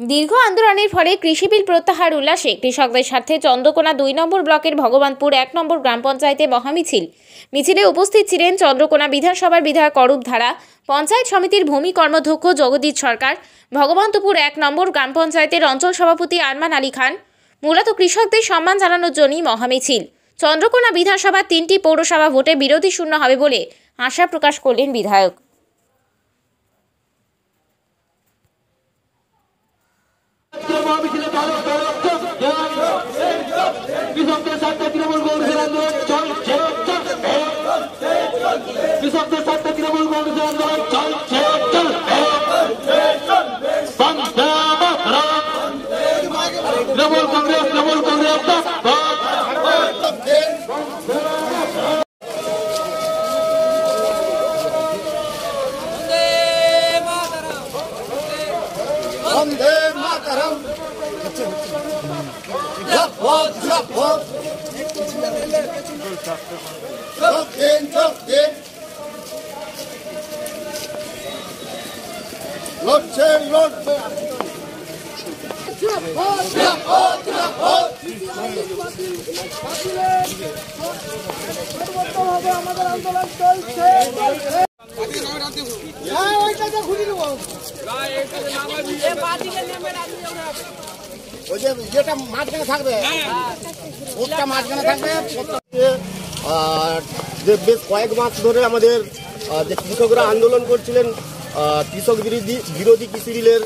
দীর্ঘ আন্দোলনের ফলে কৃষি বিল প্রত্যাহার উল্লাসে কৃষকদের স্বার্থে চন্দ্রকোনা দুই নম্বর ব্লকের ভগবানপুর এক নম্বর গ্রাম পঞ্চায়েতে মহামিছিল। মিছিলে উপস্থিত ছিলেন চন্দ্রকোনা বিধানসভার বিধায়ক অরূপ ধারা, পঞ্চায়েত সমিতির ভূমি কর্মধ্যক্ষ জগদীশ সরকার ভগবন্তপুর এক নম্বর গ্রাম পঞ্চায়েতের অঞ্চল সভাপতি আরমান আলী খান, মূলত কৃষকদের সম্মান জানানোর জন্যই মহামিছিল। চন্দ্রকোনা বিধানসভার তিনটি পৌরসভা ভোটে বিরোধী শূন্য হবে বলে আশা প্রকাশ করলেন বিধায়ক। কৃষকদের স্বার্থে তৃণমূল কংগ্রেসের আন্দোলন চলছে কৃষকদের স্বার্থে তৃণমূল কংগ্রেসের আন্দোলন চলছে তৃণমূল কংগ্রেস তৃণমূল কংগ্রেস বন্দে মাতরম জপত জপত যোগ দিন যোগ দিন লড়ছে লড়ছে জপত জপত জপত আমাদের আন্দোলন চলছে হ্যাঁ ওইটাতে ঘুরি দেবো যে যে বেশ কয়েক মাস ধরে আমাদের যে কৃষকরা আন্দোলন করছিলেন কৃষক বিরোধী বিরোধী কৃষি বিলের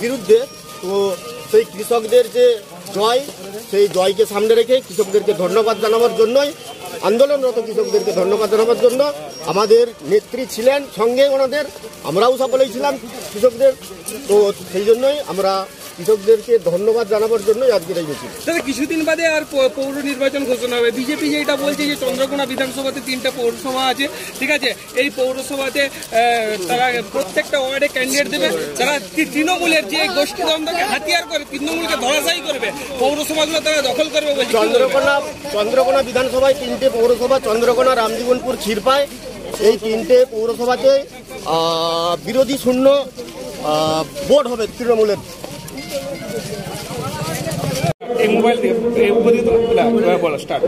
বিরুদ্ধে তো সেই কৃষকদের যে জয় সেই জয়কে সামনে রেখে কৃষকদেরকে ধন্যবাদ জানাবার জন্যই আন্দোলনরত কৃষকদেরকে ধন্যবাদ জানাবার জন্য আমাদের নেত্রী ছিলেন সঙ্গে ওনাদের, আমরাও সকলেই ছিলাম কৃষকদের। তো সেই জন্যই আমরা কৃষকদেরকে ধন্যবাদ জানাবার জন্যই আজকের এই মিছিল দাদা কিছুদিন বাদে আর পৌর নির্বাচন ঘোষণা হবে। বিজেপি যে এটা বলছে যে চন্দ্রকোনা বিধানসভাতে তিনটা পৌরসভা আছে ঠিক আছে? এই পৌরসভাতে তারা প্রত্যেকটা ওয়ার্ডে ক্যান্ডিডেট দেবে। তারা তৃণমূলের যে গোষ্ঠীদ্বন্দ্বকে হাতিয়ার করে তৃণমূলকে ধরাশায়ী করবে পৌরসভাগুলো তারা দখল করবে বলছে চন্দ্রকোনা চন্দ্রকোনা বিধানসভায় তিনটে পৌরসভা চন্দ্রকোনা রামজীবনপুর ক্ষীরপায় এই তিনটে পৌরসভাতে বিরোধী শূন্য ভোট হবে তৃণমূলের। এই মোবাইল দিয়ে এই স্টার্ট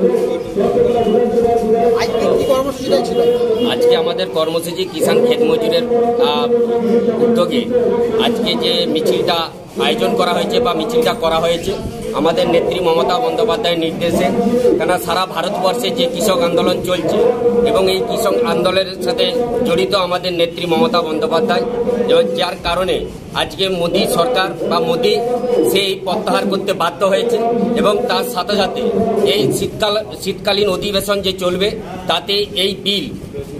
আজকে আমাদের কর্মসূচি কিষাণ ক্ষেত মজুরের উদ্যোগে আজকে যে মিছিলটা আয়োজন করা হয়েছে বা মিছিলটা করা হয়েছে, আমাদের নেত্রী মমতা বন্দ্যোপাধ্যায়ের নির্দেশে কেন সারা ভারতবর্ষে যে কৃষক আন্দোলন চলছে এবং এই কৃষক আন্দোলনের সাথে জড়িত আমাদের নেত্রী মমতা বন্দ্যোপাধ্যায়, এবং যার কারণে আজকে মোদী সরকার বা মোদী সেই প্রত্যাহার করতে বাধ্য হয়েছে এবং তার সাথে সাথে এই শীতকাল, শীতকালীন অধিবেশন যে চলবে, তাতে এই বিল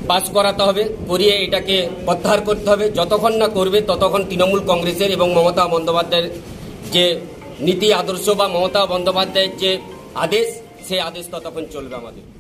পাস করাতে হবে, করিয়ে এটাকে প্রত্যাহার করতে হবে। যতক্ষণ না করবে, ততক্ষণ তৃণমূল কংগ্রেসের এবং মমতা বন্দ্যোপাধ্যায়ের যে নীতি, আদর্শ বা মমতা বন্দ্যোপাধ্যায়ের যে আদেশ, সেই আদেশ ততক্ষণ চলবে আমাদের।